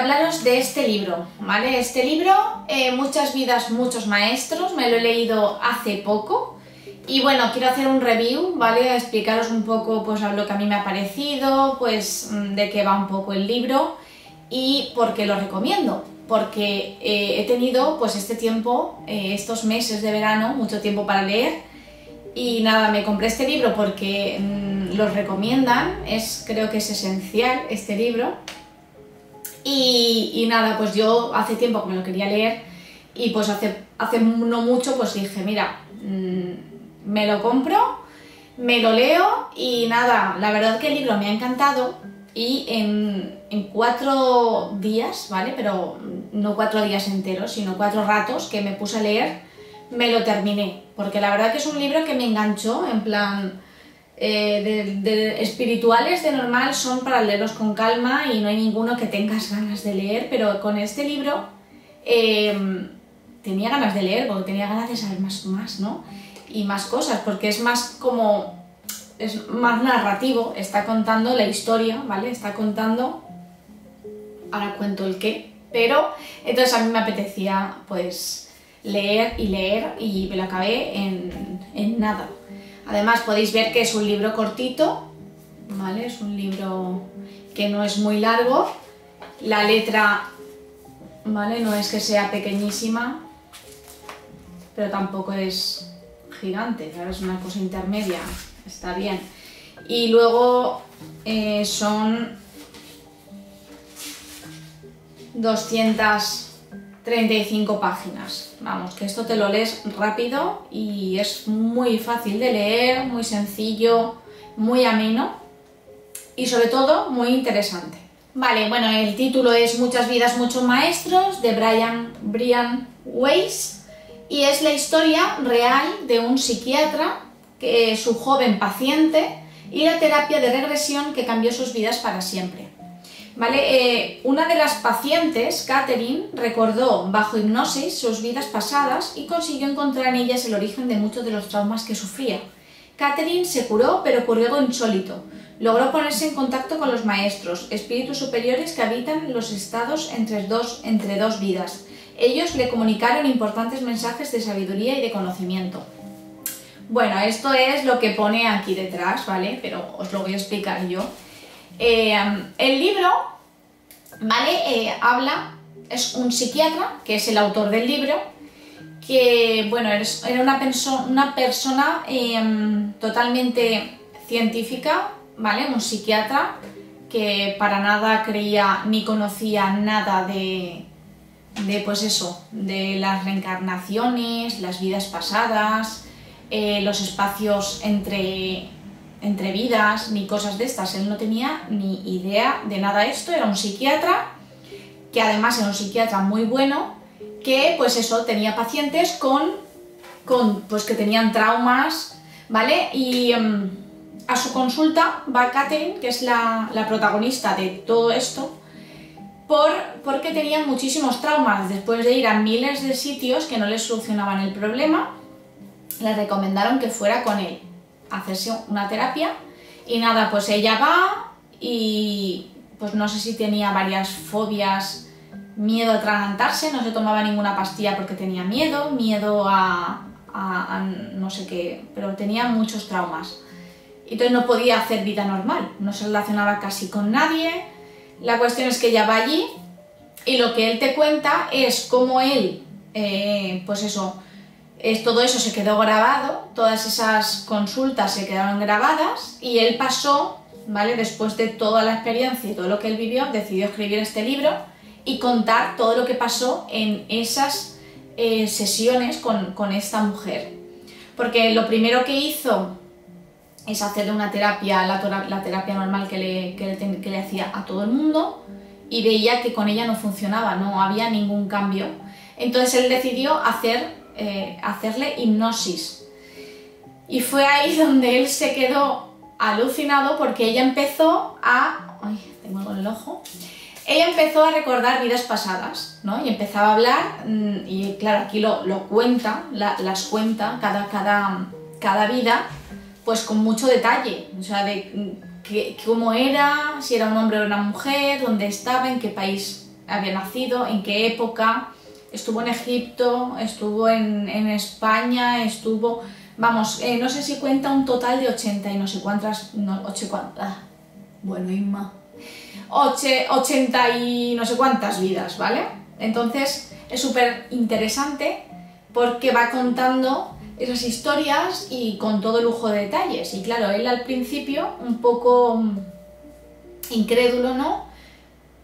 hablaros de este libro, ¿vale? Este libro, eh, Muchas vidas, muchos maestros, me lo he leído hace poco y bueno, quiero hacer un review, ¿vale? Explicaros un poco pues lo que a mí me ha parecido, pues mm, de qué va un poco el libro y por qué lo recomiendo. Porque eh, he tenido pues este tiempo, eh, estos meses de verano, mucho tiempo para leer y nada, me compré este libro porque mm, los recomiendan, es, creo que es esencial este libro. Y, nada, pues yo hace tiempo que me lo quería leer y pues hace, hace no mucho pues dije, mira, mm, me lo compro, me lo leo y nada, la verdad que el libro me ha encantado y en, en cuatro días, ¿vale? Pero no cuatro días enteros, sino cuatro ratos que me puse a leer, me lo terminé, porque la verdad que es un libro que me enganchó, en plan, eh, de, espirituales de normal son para leerlos con calma y no hay ninguno que tengas ganas de leer, pero con este libro eh, tenía ganas de leer, porque tenía ganas de saber más, más, ¿no? Y más cosas, porque es más como, es más narrativo, está contando la historia, ¿vale? Está contando, ahora cuento el qué, pero entonces a mí me apetecía pues leer y leer y me lo acabé en, nada. Además podéis ver que es un libro cortito, ¿vale? Es un libro que no es muy largo. La letra, ¿vale? No es que sea pequeñísima, pero tampoco es gigante, Es una cosa intermedia, está bien. Y luego eh, son 200 35 páginas. Vamos, que esto te lo lees rápido y es muy fácil de leer, muy sencillo, muy ameno y sobre todo muy interesante. Vale, bueno, el título es Muchas vidas, muchos maestros de Brian, Brian Weiss y es la historia real de un psiquiatra, que su joven paciente y la terapia de regresión que cambió sus vidas para siempre. ¿Vale? Eh, una de las pacientes, Catherine, recordó bajo hipnosis sus vidas pasadas y consiguió encontrar en ellas el origen de muchos de los traumas que sufría. Catherine se curó, pero ocurrió algo insólito. Logró ponerse en contacto con los maestros, espíritus superiores que habitan los estados entre dos, entre dos vidas. Ellos le comunicaron importantes mensajes de sabiduría y de conocimiento. Bueno, esto es lo que pone aquí detrás, ¿vale? Pero os lo voy a explicar yo. Eh, el libro, ¿vale? Eh, habla, es un psiquiatra, que es el autor del libro, que, bueno, era una, persona em, totalmente científica, ¿vale? Un psiquiatra que para nada creía ni conocía nada de, de pues eso, de las reencarnaciones, las vidas pasadas, eh, los espacios entre entre vidas ni cosas de estas. Él no tenía ni idea de nada de esto. Era un psiquiatra, que además era un psiquiatra muy bueno, que pues eso, tenía pacientes con, con pues que tenían traumas, ¿vale? Y em, a su consulta va Catherine, que es la, protagonista de todo esto, por, porque tenían muchísimos traumas. Después de ir a miles de sitios que no les solucionaban el problema, le recomendaron que fuera con él hacerse una terapia y nada, pues ella va y pues no sé si tenía varias fobias, miedo a atragantarse, no se tomaba ninguna pastilla porque tenía miedo, miedo a, no sé qué, pero tenía muchos traumas. Entonces no podía hacer vida normal, no se relacionaba casi con nadie. La cuestión es que ella va allí y lo que él te cuenta es cómo él, eh, pues eso, todo eso se quedó grabado, todas esas consultas se quedaron grabadas y él pasó, ¿vale? Después de toda la experiencia y todo lo que él vivió, decidió escribir este libro y contar todo lo que pasó en esas eh, sesiones con, esta mujer. Porque lo primero que hizo es hacerle una terapia, la, terapia normal que le, que le hacía a todo el mundo y veía que con ella no funcionaba, no había ningún cambio. Entonces él decidió hacer eh, hacerle hipnosis. Y fue ahí donde él se quedó alucinado porque ella empezó a... Ay, tengo algo en el ojo. Ella empezó a recordar vidas pasadas, ¿no? Y empezaba a hablar, mm, y claro, aquí lo, cuenta, las cuenta, cada, cada, cada vida, pues con mucho detalle, o sea, de mm, cómo era, si era un hombre o una mujer, dónde estaba, en qué país había nacido, en qué época, estuvo en Egipto, estuvo en, España, estuvo, vamos, eh, no sé si cuenta un total de 80 y no sé cuántas, no, 80, ah, bueno, Inma, 80 y no sé cuántas vidas, ¿vale? Entonces es súper interesante porque va contando esas historias y con todo lujo de detalles. Y claro, él al principio, un poco mm, incrédulo, ¿no?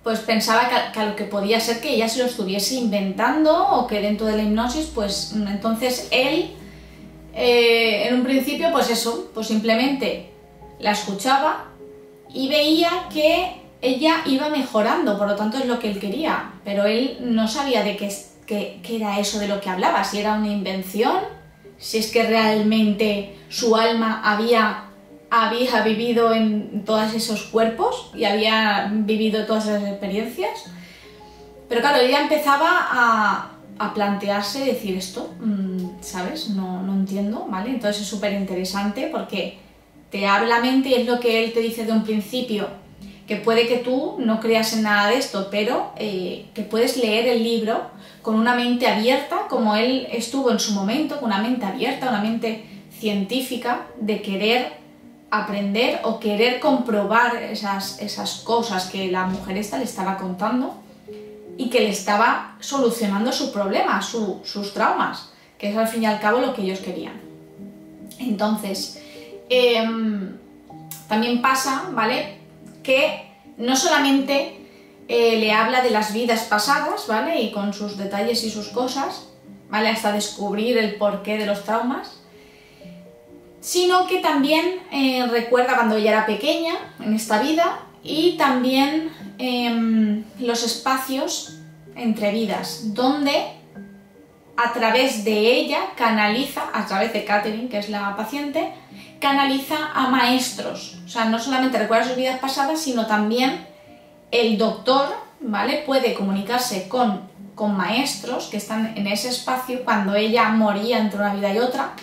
Pues pensaba que, lo que podía ser que ella se lo estuviese inventando o que dentro de la hipnosis, pues mm, entonces él, eh, en un principio, pues eso, pues simplemente la escuchaba y veía que ella iba mejorando, por lo tanto es lo que él quería, pero él no sabía de qué, qué, qué era eso de lo que hablaba, si era una invención si es que realmente su alma había, había vivido en todos esos cuerpos y había vivido todas esas experiencias. Pero claro, ella empezaba a, a plantearse decir esto, mm, ¿sabes? No, no entiendo, ¿vale? Entonces es súper interesante porque te abre la mente y es lo que él te dice de un principio, que puede que tú no creas en nada de esto, pero eh, que puedes leer el libro con una mente abierta, como él estuvo en su momento, con una mente abierta, una mente científica de querer aprender o querer comprobar esas, esas cosas que la mujer esta le estaba contando y que le estaba solucionando su problema, sus traumas, que es al fin y al cabo lo que ellos querían. Entonces, em, también pasa, ¿vale? Que no solamente eh, le habla de las vidas pasadas, ¿vale? Y con sus detalles y sus cosas, ¿vale? Hasta descubrir el porqué de los traumas. Sino que también eh, recuerda cuando ella era pequeña en esta vida y también em, los espacios entre vidas, donde a través de ella canaliza, a través de Catherine, que es la paciente, canaliza a maestros. O sea, no solamente recuerda sus vidas pasadas, sino también el doctor, ¿vale? Puede comunicarse con, con maestros que están en ese espacio cuando ella moría entre una vida y otra,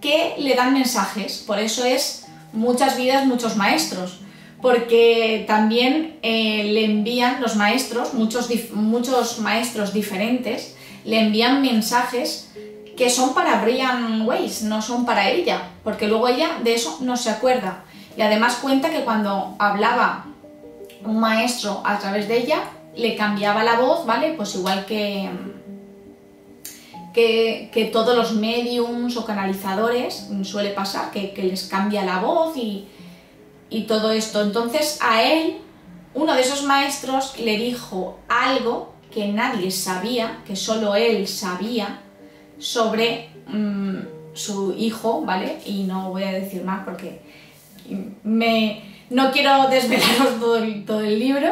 que le dan mensajes. Por eso es muchas vidas, muchos maestros. Porque también eh, le envían los maestros, muchos, muchos maestros diferentes, le envían mensajes que son para Brian Weiss, no son para ella, porque luego ella de eso no se acuerda. Y además cuenta que cuando hablaba un maestro a través de ella le cambiaba la voz, ¿vale? Pues igual que, que, todos los mediums o canalizadores suele pasar, que, les cambia la voz y, todo esto. Entonces a él, uno de esos maestros le dijo algo que nadie sabía, que solo él sabía, sobre mm, su hijo, ¿vale? Y no voy a decir más porque me, no quiero desvelaros todo el, todo el libro,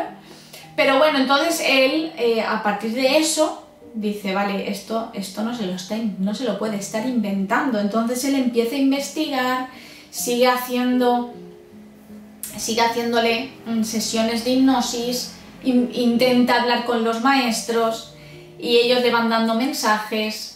pero bueno, entonces él, eh, a partir de eso, dice, vale, esto, esto no, se lo está, no se lo puede estar inventando. Entonces él empieza a investigar, sigue haciendo, sigue haciéndole mm, sesiones de hipnosis, intenta hablar con los maestros y ellos le van dando mensajes,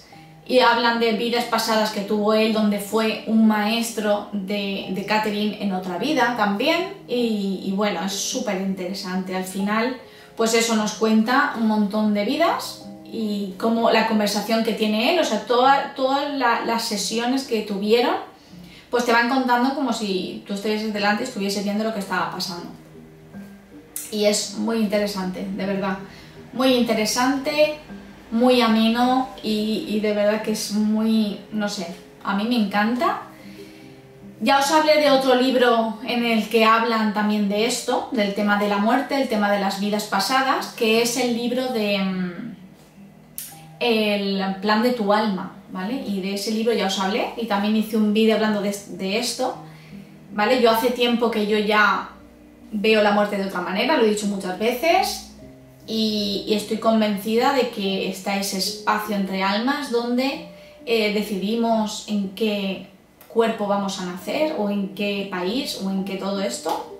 y hablan de vidas pasadas que tuvo él, donde fue un maestro de, de Catherine en otra vida también. Y, bueno, es súper interesante. Al final, pues eso nos cuenta un montón de vidas y como la conversación que tiene él, o sea, todas las sesiones que tuvieron, pues te van contando como si tú estuvieses delante y estuvieses viendo lo que estaba pasando. Y es muy interesante, de verdad. Muy interesante, muy ameno y, de verdad que es muy, no sé, a mí me encanta. Ya os hablé de otro libro en el que hablan también de esto, del tema de la muerte, el tema de las vidas pasadas, que es el libro de mm, El plan de tu alma, ¿vale? Y de ese libro ya os hablé y también hice un vídeo hablando de, esto, ¿vale? Yo hace tiempo que yo ya veo la muerte de otra manera, lo he dicho muchas veces, y, estoy convencida de que está ese espacio entre almas donde eh, decidimos en qué cuerpo vamos a nacer o en qué país o en qué todo esto.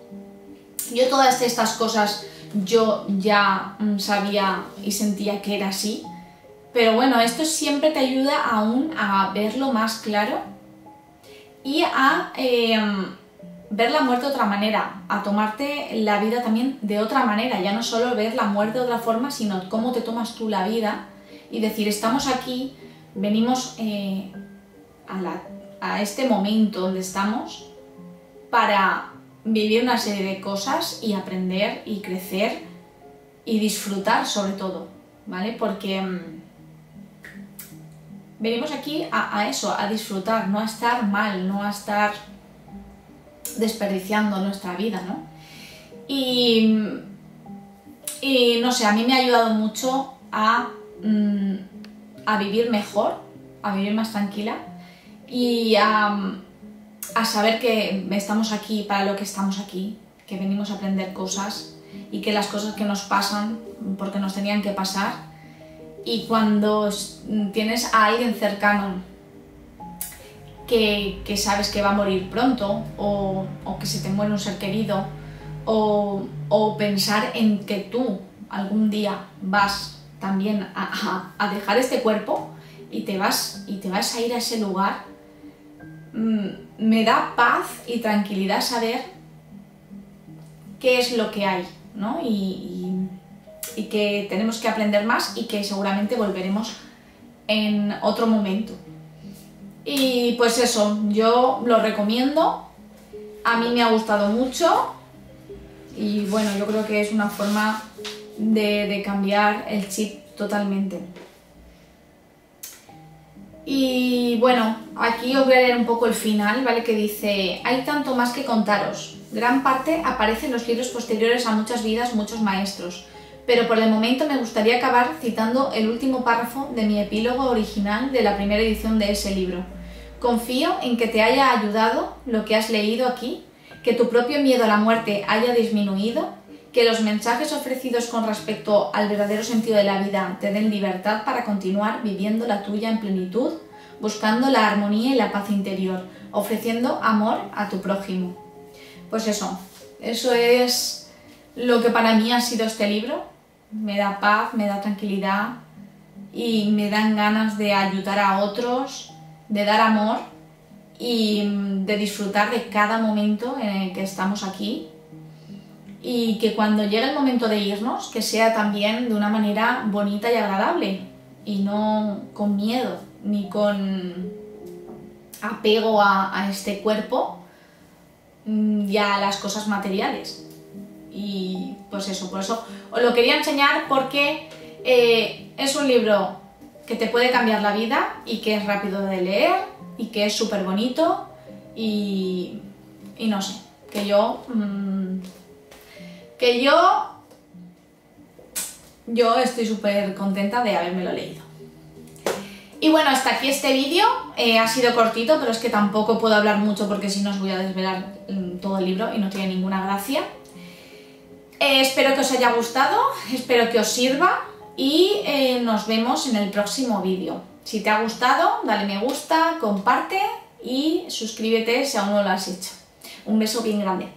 Yo todas estas cosas yo ya mm, sabía y sentía que era así, pero bueno, esto siempre te ayuda aún a verlo más claro y a em, ver la muerte de otra manera, a tomarte la vida también de otra manera, ya no solo ver la muerte de otra forma, sino cómo te tomas tú la vida y decir, estamos aquí, venimos eh, a, este momento donde estamos para vivir una serie de cosas y aprender y crecer y disfrutar sobre todo, ¿vale? Porque mm, venimos aquí a, eso, a disfrutar, no a estar mal, no a estar desperdiciando nuestra vida, ¿no? Y, no sé, a mí me ha ayudado mucho a, mm, a vivir mejor, a vivir más tranquila y a, a saber que estamos aquí para lo que estamos aquí, que venimos a aprender cosas y que las cosas que nos pasan porque nos tenían que pasar y cuando tienes a alguien cercano que, sabes que va a morir pronto o, que se te muere un ser querido o, pensar en que tú algún día vas también a, dejar este cuerpo y te, vas, y te vas a ir a ese lugar, mm, me da paz y tranquilidad saber qué es lo que hay, ¿no? y que tenemos que aprender más y que seguramente volveremos en otro momento. Y pues eso, yo lo recomiendo. A mí me ha gustado mucho. Y bueno, yo creo que es una forma de, cambiar el chip totalmente. Y bueno, aquí os voy a leer un poco el final, ¿vale? Que dice, hay tanto más que contaros. Gran parte aparece en los libros posteriores a muchas vidas, muchos maestros. Pero por el momento me gustaría acabar citando el último párrafo de mi epílogo original de la primera edición de ese libro Confío en que te haya ayudado lo que has leído aquí, que tu propio miedo a la muerte haya disminuido, que los mensajes ofrecidos con respecto al verdadero sentido de la vida te den libertad para continuar viviendo la tuya en plenitud, buscando la armonía y la paz interior, ofreciendo amor a tu prójimo. Pues eso, eso es lo que para mí ha sido este libro. Me da paz, me da tranquilidad y me dan ganas de ayudar a otros de dar amor y mm, de disfrutar de cada momento en el que estamos aquí y que cuando llegue el momento de irnos, que sea también de una manera bonita y agradable y no con miedo ni con apego a, este cuerpo mm, y a las cosas materiales. Y pues eso, por eso os lo quería enseñar porque eh, es un libro que te puede cambiar la vida y que es rápido de leer y que es súper bonito y, y, no sé, que yo... Mm, que yo... Yo estoy súper contenta de habérmelo leído. Y bueno, hasta aquí este vídeo. Eh, ha sido cortito, pero es que tampoco puedo hablar mucho porque si no os voy a desvelar mm, todo el libro y no tiene ninguna gracia. Eh, espero que os haya gustado, espero que os sirva y eh, nos vemos en el próximo vídeo. Si te ha gustado, dale me gusta, comparte y suscríbete si aún no lo has hecho. Un beso bien grande.